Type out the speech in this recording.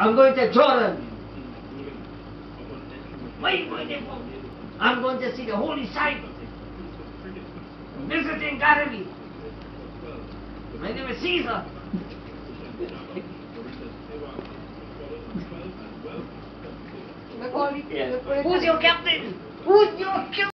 I'm going to Jordan. I'm going to see the holy site. Visiting Galilee. My name is Caesar. Who's your captain? Who's your captain?